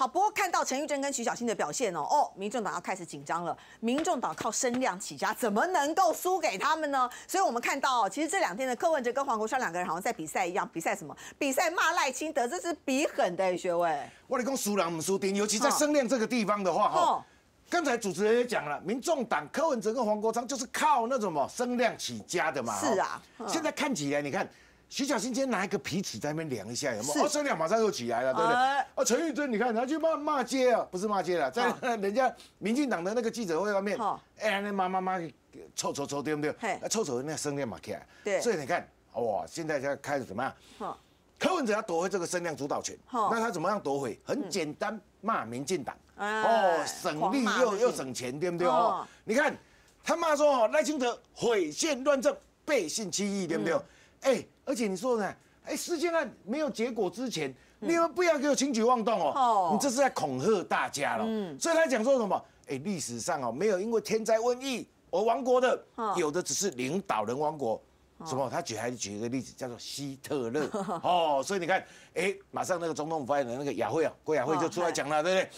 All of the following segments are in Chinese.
好，不过看到陈玉珍跟徐小新的表现哦，哦，民众党要开始紧张了。民众党靠声量起家，怎么能够输给他们呢？所以我们看到，其实这两天的柯文哲跟黄国昌两个人好像在比赛一样，比赛什么？比赛骂赖清德，这是比狠的学位。我来讲输人不输丁，尤其在声量这个地方的话，哈。刚才主持人也讲了，民众党柯文哲跟黄国昌就是靠那种么声量起家的嘛。是啊。现在看起来，你看徐小新今天拿一个皮尺在那边量一下，有没有？哦，声量马上又起来了，对不对？哦，陈玉珍，你看他去骂骂街啊，不是骂街了，在人家民进党的那个记者会外面，哎，那骂骂骂，臭臭臭，对不对？那臭臭的那声量嘛起来。对。所以你看，哇，现在在开始怎么样？柯文哲要夺回这个声量主导权，那他怎么样夺回？很简单，骂民进党。哦，省力又又省钱，对不对哦？你看他骂说哦，赖清德毁宪乱政，背信弃义，对不对？哎，而且你说呢？哎，事件案没有结果之前，你们不要给我轻举妄动哦，你这是在恐吓大家了。嗯所以他讲说什么？哎，历史上哦，没有因为天灾瘟疫而亡国的，有的只是领导人亡国。什么？他举还举一个例子，叫做希特勒。哦，所以你看，哎，马上那个总统府发言人那个雅慧啊，郭雅慧就出来讲了，对不对？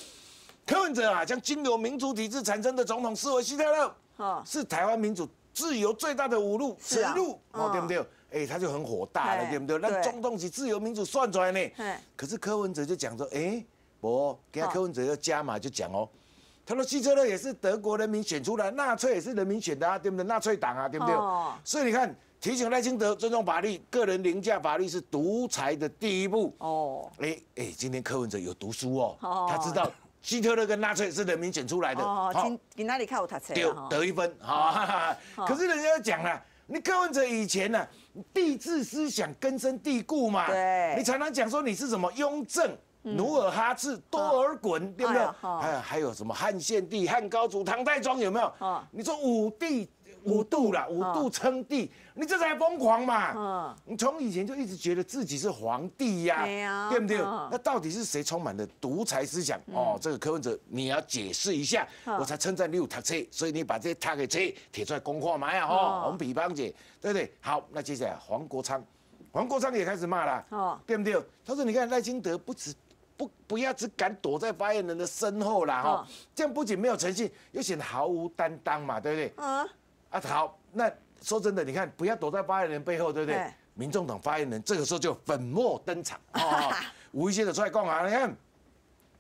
柯文哲啊，将经由民主体制产生的总统视为希特勒，是台湾民主自由最大的侮辱耻辱，哦，对不对？哎，他就很火大了，对不对？那中东是自由民主算出来呢？可是柯文哲就讲说，哎，我给他柯文哲要加码，就讲哦，他说希特勒也是德国人民选出来，纳粹也是人民选的啊，对不对？纳粹党啊，对不对？所以你看，提醒赖清德尊重法律，个人凌驾法律是独裁的第一步。哦，哎哎，今天柯文哲有读书哦，他知道。希特勒跟纳粹是人民选出来的，哦，你哪里看我他车？丢得一分，哈。可是人家讲了，你柯文哲以前呢，帝制思想根深蒂固嘛，对，你常常讲说你是什么雍正、努尔哈赤、多尔衮，对不对？还有还有什么汉献帝、汉高祖、唐太宗，有没有？你说武帝。五度了，五度称帝，你这才疯狂嘛！嗯，你从以前就一直觉得自己是皇帝呀，对不对？那到底是谁充满了独裁思想？哦，这个柯文哲，你要解释一下，我才称赞你有读车，所以你把这些他给车贴出来公话嘛呀！哦，我们比方姐，对不对？好，那接下来黄国昌，黄国昌也开始骂了，哦，对不对？他说：“你看赖清德不止不不要只敢躲在发言人的身后啦，哈，这样不仅没有诚信，又显得毫无担当嘛，对不对？”嗯。啊，好，那说真的，你看，不要躲在发言人背后，对不对？民众党发言人这个时候就粉墨登场。啊，吴一些的出来讲啊，你看，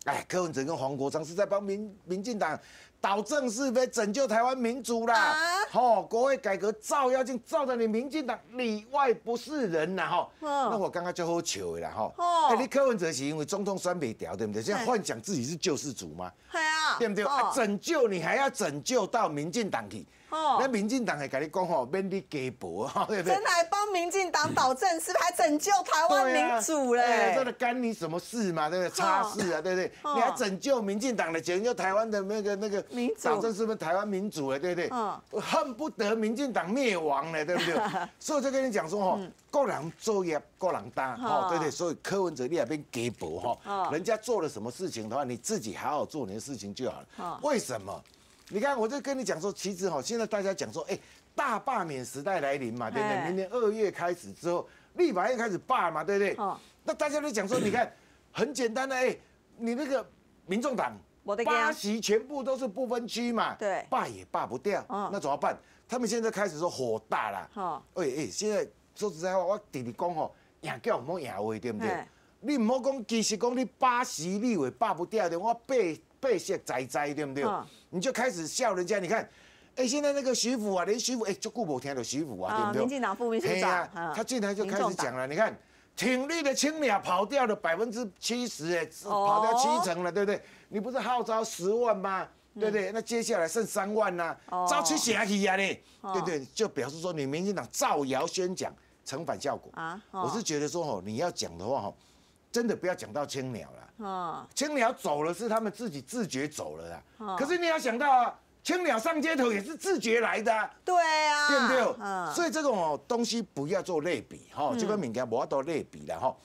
哎，柯文哲跟黄国昌是在帮民民进党导正是非，拯救台湾民主啦，哦，国会改革照妖镜，照的你民进党里外不是人呐，哈，那我刚刚就好笑了哈，哎，你柯文哲是因为总统选不掉，对不对？现在幻想自己是救世主吗？对啊，对不对？啊，拯救你还要拯救到民进党去。那民进党还跟你讲吼，免你给薄，对不对？真的还帮民进党保证，是不是还拯救台湾民主嘞？真的干你什么事嘛？对不对？差事啊，对不对？你还拯救民进党的，拯救台湾的那个那个导正，是不是台湾民主了？对不对？嗯，恨不得民进党灭亡了，对不对？所以我就跟你讲说吼，个人作业个人担，哦，对不对？所以柯文哲你也别给薄哈，人家做了什么事情的话，你自己好好做你的事情就好了。为什么？你看，我就跟你讲说，其实哈，现在大家讲说，哎，大罢免时代来临嘛，对不对？明年二月开始之后，立法院开始罢嘛，对不对？哦。那大家都讲说，你看，很简单的，哎，你那个民众党，八席全部都是不分区嘛，对，罢也罢不掉，那怎么办？他们现在开始说火大了，哦，哎哎，现在说实在话，我弟弟讲吼，赢叫唔好赢位，对不对？你唔好讲，其实讲你八席立委罢不掉的，我背。背些仔仔对不对？你就开始笑人家，你看，哎，现在那个徐府啊，连徐府哎，就顾不听的徐府啊，对不对？民进党副秘书长，他进来就开始讲了，你看，挺立的青鸟跑掉了百分之七十，哎，跑掉七成了，对不对？你不是号召十万吗？对不对？那接下来剩三万呐，招去写去呀嘞，对不对？就表示说你民进党造谣宣讲，成反效果啊。我是觉得说哦，你要讲的话哈。真的不要讲到青鸟了，哦，青鸟走了是他们自己自觉走了啦。可是你要想到啊，青鸟上街头也是自觉来的，对啊，对不对？所以这种东西不要做类比哈，这个敏感不要做类比了哈。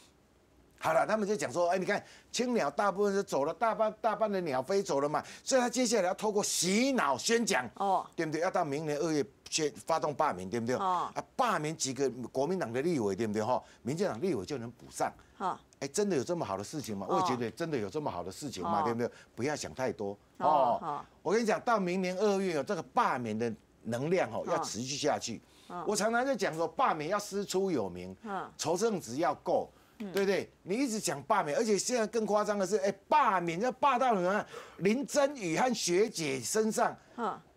好了，他们就讲说，哎，你看青鸟大部分是走了，大半大半的鸟飞走了嘛，所以他接下来要透过洗脑宣讲，哦，对不对？要到明年二月宣发动罢免，对不对？哦，啊，罢免几个国民党的立委，对不对？哈，民进党立委就能补上。好，哎，真的有这么好的事情吗？我也觉得真的有这么好的事情嘛，对不对？不要想太多哦。我跟你讲，到明年二月，这个罢免的能量哦要持续下去。我常常在讲说，罢免要师出有名，筹政值要够。对不对？你一直讲罢免，而且现在更夸张的是，哎，罢免要罢到什么？林真宇和学姐身上，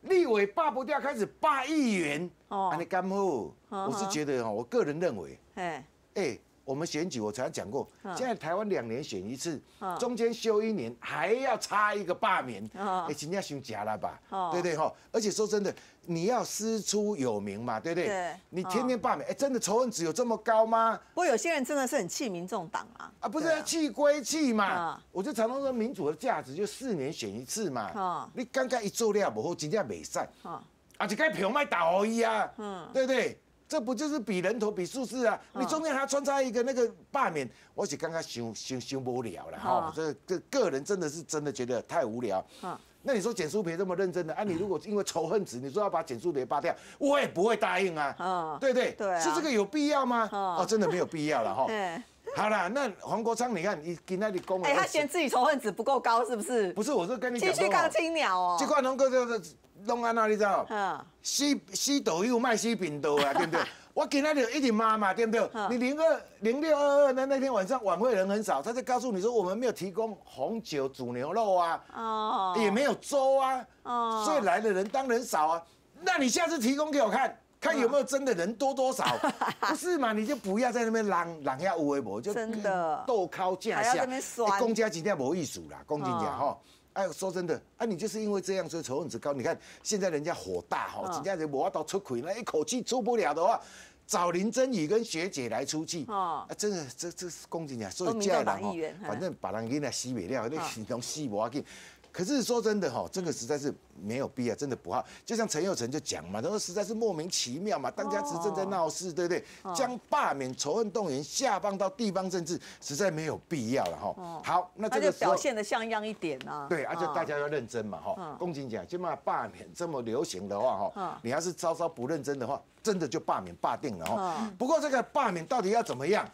立委罢不掉，开始罢议员。哦，你干后，我是觉得哦，我个人认为，哎，哎。我们选举，我才讲过，现在台湾两年选一次，中间休一年，还要差一个罢免，哎，今天休假了吧？对不对哈？而且说真的，你要师出有名嘛，对不对？你天天罢免，哎，真的仇恨值有这么高吗？不过有些人真的是很气民众党啊。啊，不是气归气嘛，我就常常说民主的价值就四年选一次嘛。你刚刚一做了不好，今天没赛。啊，就该票卖打而已啊。嗯，对不对？这不就是比人头比数字啊？你中间还要穿插一个那个罢免，我是刚刚想想想无聊了哈。这个个人真的是真的觉得太无聊。那你说简书培这么认真的啊？你如果因为仇恨值，你说要把简书培扒掉，我也不会答应啊。对对对，是这个有必要吗？哦，真的没有必要了哈。好了，那黄国昌，你看你给那里公，哎，他嫌自己仇恨值不够高，是不是？不是，我是跟你继续杠青鸟哦。这块能够就是。弄安那你知道？西西豆又卖西饼豆啊，对不对？我给他就一直骂嘛，对不对？你零二零六二二那那天晚上晚会人很少，他就告诉你说我们没有提供红酒煮牛肉啊，哦，也没有粥啊，哦，所以来的人当然少啊。那你下次提供给我看看有没有真的人多多少？不是嘛？你就不要在那边嚷嚷下无微博，就真的斗靠架下，公家今天无艺术啦，公斤讲哈。哎，说真的，啊，你就是因为这样，所以仇恨值高。你看现在人家火大哈，人家人磨到出轨，那一口气出不了的话，找林真宇跟学姐来出气。哦，啊，真的，这这是公斤讲，所以家人哈，反正把人给那洗没了，那形容洗不要紧。可是说真的哈，这个实在是没有必要，真的不好。就像陈佑成就讲嘛，他说实在是莫名其妙嘛，当家执政在闹事，对不对？将罢免仇恨动员下放到地方政治，实在没有必要了哈。好，那这个表现的像样一点呢？对，而且大家要认真嘛哈。公瑾讲，起码罢免这么流行的话哈，你要是稍稍不认真的话，真的就罢免罢定了哈。不过这个罢免到底要怎么样？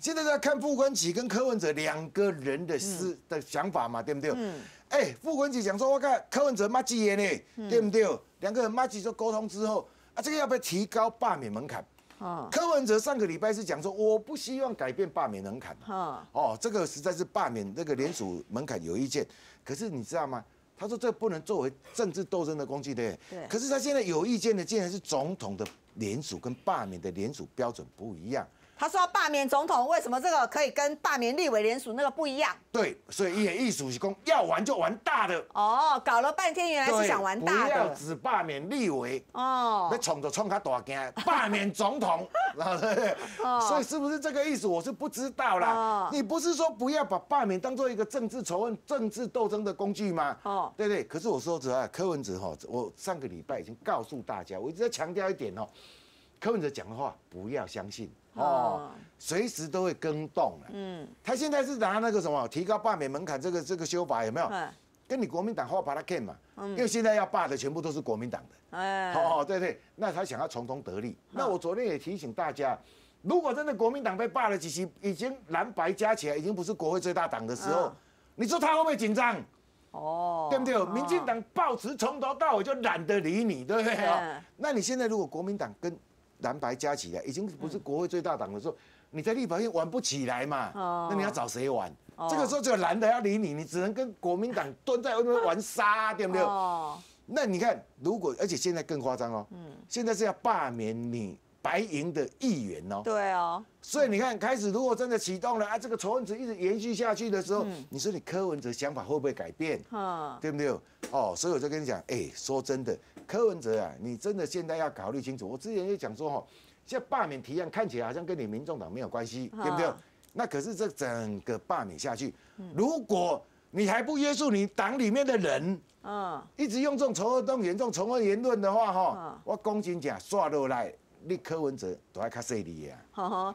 现在在看傅昆萁跟柯文哲两个人的思的想法嘛，对不对？嗯。哎，傅文琪讲说，我看柯文哲骂几言呢，对不对？两个人骂鸡说沟通之后，啊，这个要不要提高罢免门槛？啊，柯文哲上个礼拜是讲说，我不希望改变罢免门槛。啊，哦，这个实在是罢免那个联署门槛有意见。可是你知道吗？他说这不能作为政治斗争的工具，对不对？对。可是他现在有意见的，竟然是总统的联署跟罢免的联署标准不一样。他说要罢免总统，为什么这个可以跟罢免立委联署那个不一样？对，所以一言一数是公要玩就玩大的。哦，搞了半天原来是想玩大的。不要只罢免立委哦，那冲着冲他大惊，罢免总统，对不对所以是不是这个意思？我是不知道啦。你不是说不要把罢免当做一个政治仇恨、政治斗争的工具吗？哦，对对。可是我说实话，柯文哲哈，我上个礼拜已经告诉大家，我一直在强调一点哦，柯文哲讲的话不要相信。哦，随时都会更动了。嗯，他现在是拿那个什么提高罢免门槛这个这个修法有没有？跟你国民党话把他 can 嘛？嗯，因为现在要罢的全部都是国民党的。哎，哦对对，那他想要从中得利。那我昨天也提醒大家，如果真的国民党被罢了几席，已经蓝白加起来已经不是国会最大党的时候，你说他会不会紧张？哦，对不对？民进党抱持从头到尾就懒得理你，对不对？那你现在如果国民党跟蓝白加起来已经不是国会最大党的时候，你在立法院玩不起来嘛？那你要找谁玩？这个时候只有蓝的要理你，你只能跟国民党蹲在外面玩沙，对不对？那你看，如果而且现在更夸张哦，嗯现在是要罢免你白银的议员哦。对哦。所以你看，开始如果真的启动了啊，这个仇恨值一直延续下去的时候，你说你柯文哲想法会不会改变？对不对？哦，所以我就跟你讲，哎，说真的。柯文哲啊，你真的现在要考虑清楚。我之前就讲说哈，现在罢免提案看起来好像跟你民众党没有关系，对不对？那可是这整个罢免下去，如果你还不约束你党里面的人，嗯，一直用这种仇恶动员、这种仇恶言论的话，哈，我公斤讲刷落来。你柯文哲都爱卡犀利呀！